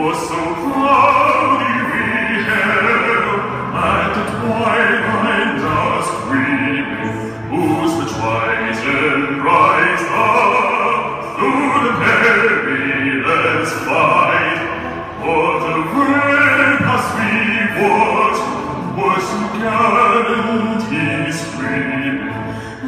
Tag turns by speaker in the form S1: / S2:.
S1: was so cloudy